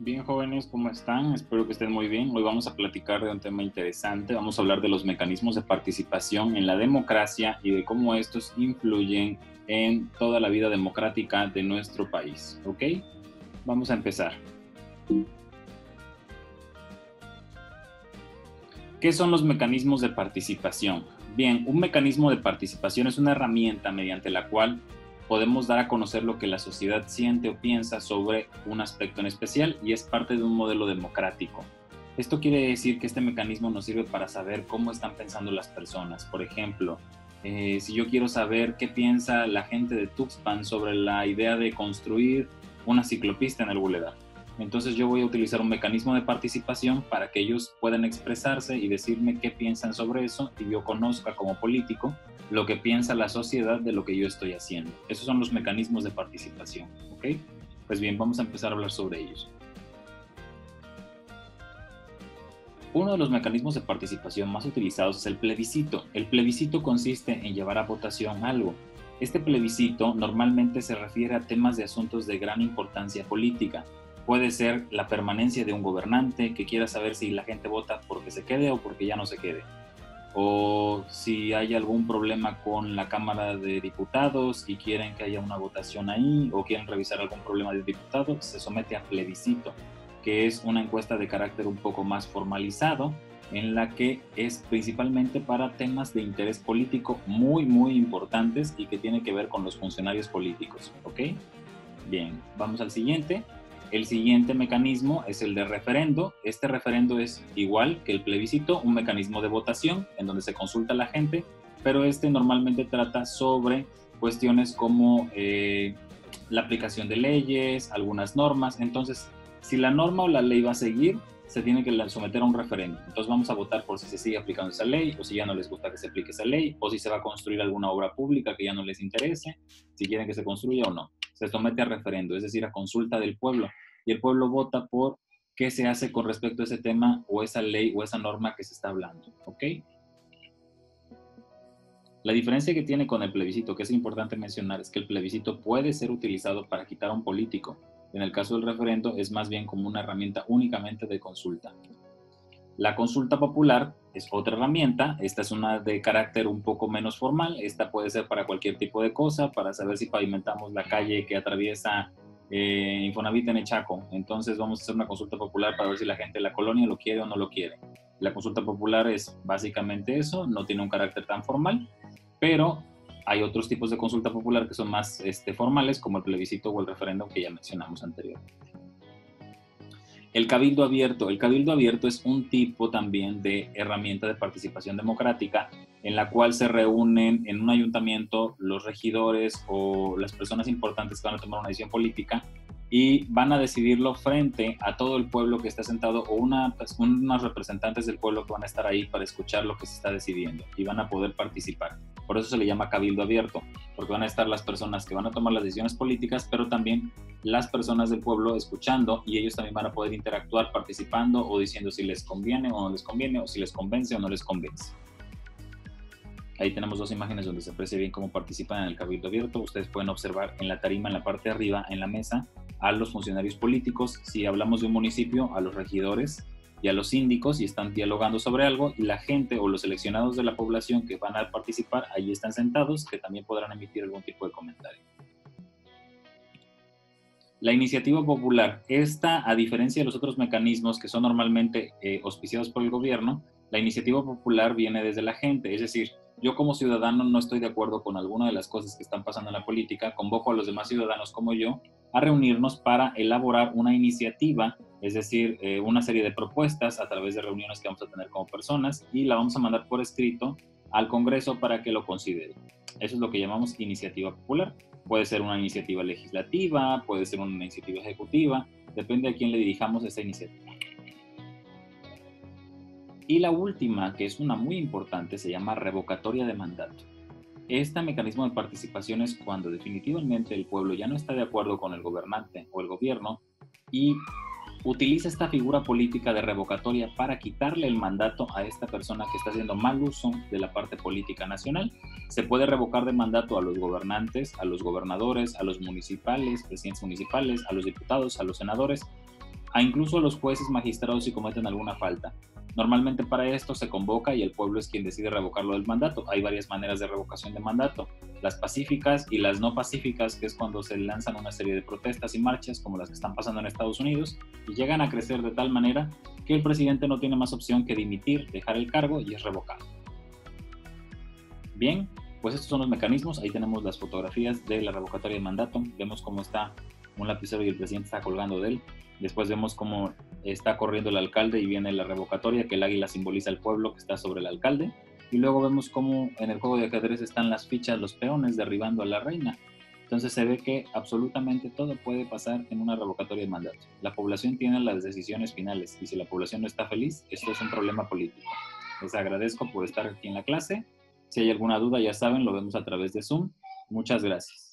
Bien, jóvenes, ¿cómo están? Espero que estén muy bien. Hoy vamos a platicar de un tema interesante. Vamos a hablar de los mecanismos de participación en la democracia y de cómo estos influyen en toda la vida democrática de nuestro país. ¿Ok? Vamos a empezar. ¿Qué son los mecanismos de participación? Bien, un mecanismo de participación es una herramienta mediante la cual podemos dar a conocer lo que la sociedad siente o piensa sobre un aspecto en especial y es parte de un modelo democrático. Esto quiere decir que este mecanismo nos sirve para saber cómo están pensando las personas. Por ejemplo, eh, si yo quiero saber qué piensa la gente de Tuxpan sobre la idea de construir una ciclopista en el Boulevard, entonces yo voy a utilizar un mecanismo de participación para que ellos puedan expresarse y decirme qué piensan sobre eso y yo conozca como político lo que piensa la sociedad de lo que yo estoy haciendo. Esos son los mecanismos de participación, ¿ok? Pues bien, vamos a empezar a hablar sobre ellos. Uno de los mecanismos de participación más utilizados es el plebiscito. El plebiscito consiste en llevar a votación algo. Este plebiscito normalmente se refiere a temas de asuntos de gran importancia política. Puede ser la permanencia de un gobernante que quiera saber si la gente vota porque se quede o porque ya no se quede o si hay algún problema con la Cámara de Diputados y quieren que haya una votación ahí o quieren revisar algún problema de diputados, se somete a plebiscito, que es una encuesta de carácter un poco más formalizado en la que es principalmente para temas de interés político muy, muy importantes y que tiene que ver con los funcionarios políticos. ¿Ok? Bien, vamos al siguiente. El siguiente mecanismo es el de referendo. Este referendo es igual que el plebiscito, un mecanismo de votación en donde se consulta a la gente, pero este normalmente trata sobre cuestiones como eh, la aplicación de leyes, algunas normas. Entonces, si la norma o la ley va a seguir, se tiene que someter a un referendo. Entonces vamos a votar por si se sigue aplicando esa ley o si ya no les gusta que se aplique esa ley o si se va a construir alguna obra pública que ya no les interese, si quieren que se construya o no se somete a referendo, es decir, a consulta del pueblo, y el pueblo vota por qué se hace con respecto a ese tema o esa ley o esa norma que se está hablando, ¿ok? La diferencia que tiene con el plebiscito, que es importante mencionar, es que el plebiscito puede ser utilizado para quitar a un político. En el caso del referendo es más bien como una herramienta únicamente de consulta. La consulta popular es otra herramienta, esta es una de carácter un poco menos formal, esta puede ser para cualquier tipo de cosa, para saber si pavimentamos la calle que atraviesa eh, Infonavit en Echaco, entonces vamos a hacer una consulta popular para ver si la gente de la colonia lo quiere o no lo quiere. La consulta popular es básicamente eso, no tiene un carácter tan formal, pero hay otros tipos de consulta popular que son más este, formales, como el plebiscito o el referéndum que ya mencionamos anteriormente. El cabildo abierto. El cabildo abierto es un tipo también de herramienta de participación democrática en la cual se reúnen en un ayuntamiento los regidores o las personas importantes que van a tomar una decisión política y van a decidirlo frente a todo el pueblo que está sentado o una, pues, unos representantes del pueblo que van a estar ahí para escuchar lo que se está decidiendo y van a poder participar. Por eso se le llama cabildo abierto, porque van a estar las personas que van a tomar las decisiones políticas, pero también las personas del pueblo escuchando y ellos también van a poder interactuar participando o diciendo si les conviene o no les conviene o si les convence o no les convence. Ahí tenemos dos imágenes donde se aprecia bien cómo participan en el cabildo abierto. Ustedes pueden observar en la tarima, en la parte de arriba, en la mesa, a los funcionarios políticos. Si hablamos de un municipio, a los regidores y a los síndicos y están dialogando sobre algo y la gente o los seleccionados de la población que van a participar ahí están sentados que también podrán emitir algún tipo de comentario. La iniciativa popular, esta a diferencia de los otros mecanismos que son normalmente eh, auspiciados por el gobierno, la iniciativa popular viene desde la gente, es decir, yo como ciudadano no estoy de acuerdo con alguna de las cosas que están pasando en la política, convoco a los demás ciudadanos como yo a reunirnos para elaborar una iniciativa, es decir, eh, una serie de propuestas a través de reuniones que vamos a tener como personas y la vamos a mandar por escrito al Congreso para que lo considere. Eso es lo que llamamos iniciativa popular. Puede ser una iniciativa legislativa, puede ser una iniciativa ejecutiva, depende a quién le dirijamos esa iniciativa. Y la última, que es una muy importante, se llama revocatoria de mandato. Este mecanismo de participación es cuando definitivamente el pueblo ya no está de acuerdo con el gobernante o el gobierno y utiliza esta figura política de revocatoria para quitarle el mandato a esta persona que está haciendo mal uso de la parte política nacional. Se puede revocar de mandato a los gobernantes, a los gobernadores, a los municipales, presidentes municipales, a los diputados, a los senadores a incluso los jueces magistrados si cometen alguna falta. Normalmente para esto se convoca y el pueblo es quien decide revocarlo del mandato. Hay varias maneras de revocación de mandato, las pacíficas y las no pacíficas, que es cuando se lanzan una serie de protestas y marchas como las que están pasando en Estados Unidos y llegan a crecer de tal manera que el presidente no tiene más opción que dimitir, dejar el cargo y es revocado. Bien, pues estos son los mecanismos. Ahí tenemos las fotografías de la revocatoria de mandato. Vemos cómo está un lapicero y el presidente está colgando de él. Después vemos cómo está corriendo el alcalde y viene la revocatoria, que el águila simboliza el pueblo que está sobre el alcalde. Y luego vemos cómo en el juego de ajedrez están las fichas, los peones derribando a la reina. Entonces se ve que absolutamente todo puede pasar en una revocatoria de mandato. La población tiene las decisiones finales y si la población no está feliz, esto es un problema político. Les agradezco por estar aquí en la clase. Si hay alguna duda, ya saben, lo vemos a través de Zoom. Muchas gracias.